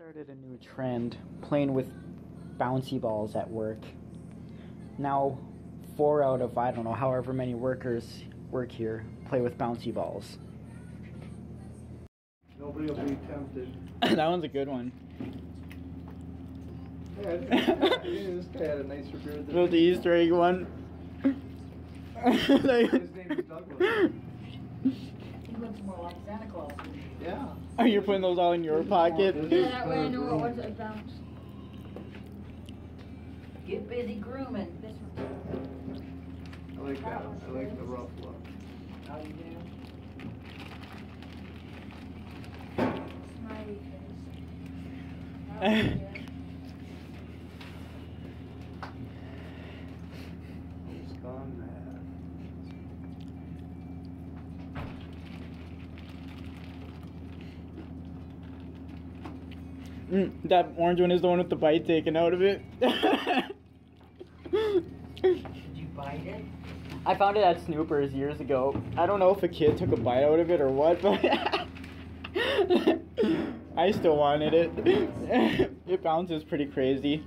started a new trend playing with bouncy balls at work. Now, four out of I don't know however many workers work here play with bouncy balls. Nobody will be tempted. that one's a good one. Yeah, this guy had a nicer beard than With the. Easter egg one. His name is Douglas. He looks more like Santa Claus. Yeah. Are you putting those all in your pocket? Yeah, that way I know what ones I bounce. Get busy grooming. This one. I like that. I like the rough look. How you do? Smiley face. That was good. Who's gone mad? Mm, that orange one is the one with the bite taken out of it. Did you bite it? I found it at Snoopers years ago. I don't know if a kid took a bite out of it or what, but I still wanted it. it bounces pretty crazy.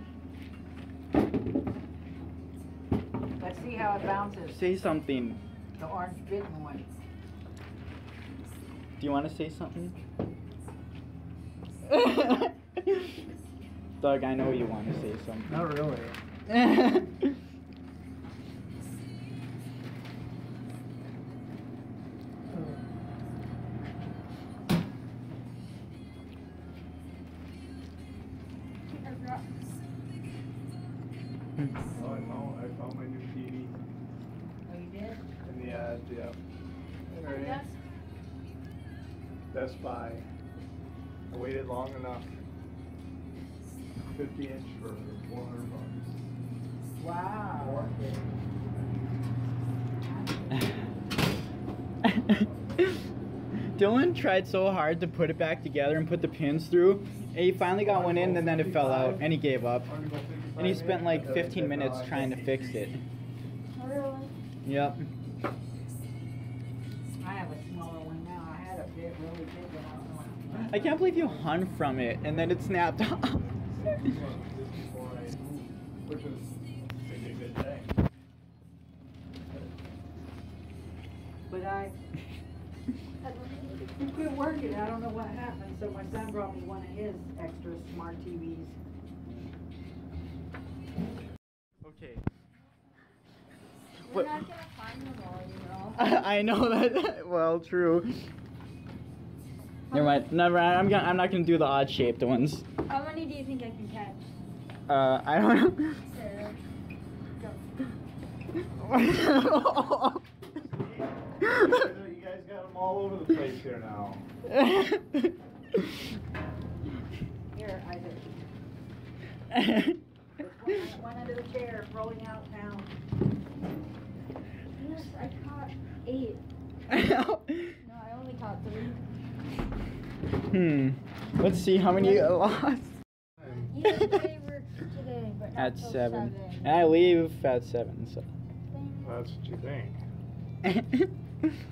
Let's see how it bounces. Say something. The orange bitten one. Do you want to say something? Doug, I know you want to say something. Not really. I. Oh, I found, I found my new TV Oh, you did? in the ad, yeah. Alright. Yes. Best Buy. I waited long enough. Fifty inch for four hundred bucks. Wow. Dylan tried so hard to put it back together and put the pins through. And he finally got one in and then it fell out and he gave up. And he spent like 15 minutes trying to fix it. Oh, really? Yep. I have a smaller one now. I had a big, really big one. I don't know. I can't believe you hung from it and then it snapped off. Which is maybe a good thing. But I, I quit working. I don't know what happened. So my son brought me one of his extra smart TVs. Okay. You're What- not gonna find them all, you know. I know that. Well, true. Never mind. Never. mind. I'm gonna. I'm not gonna do the odd shaped ones. How many do you think I can catch? Uh, I don't know. There. Go. You guys got them all over the place here now. Here, I did. One, one under the chair, rolling out now. Yes, I caught eight. No, I only caught three. hmm. Let's see how many you lost. You said they were today, At seven. seven. And I leave at seven. So. That's what you think.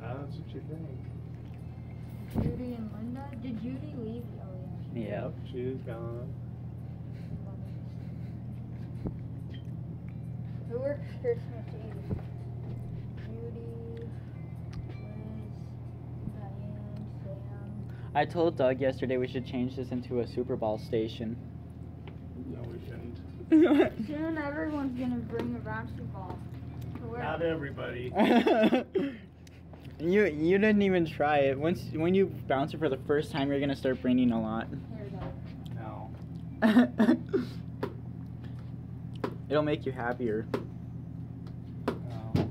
That's what you think. Judy and Linda. Did Judy leave? Oh yeah. yep. She's gone. Who works Christmas Eve? I told Doug yesterday we should change this into a Super Ball station. No, we shouldn't. Soon everyone's gonna bring a basketball to. Not everybody. you you didn't even try it. Once when you bounce it for the first time, you're gonna start bringing a lot. No. It'll make you happier. No.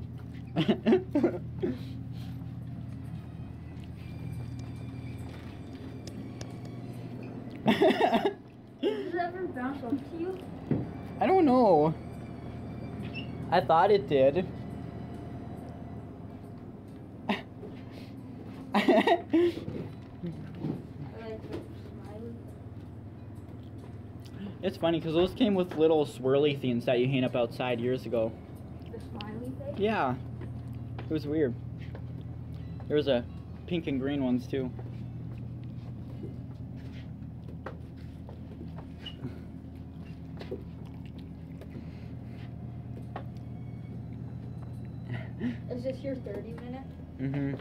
Does it ever bounce up to you? I don't know. I thought it did. Or like the smiley? it's funny because those came with little swirly things that you hang up outside years ago. The smiley face? Yeah. It was weird. There was a pink and green ones too. Is this your 30 minute? Mm-hmm.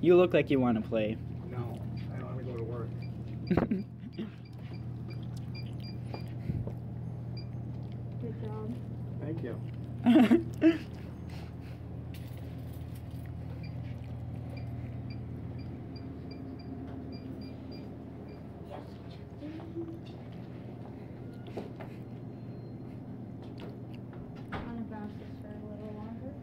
you look like you want to play. No, I don't want to go to work. Good job. Thank you.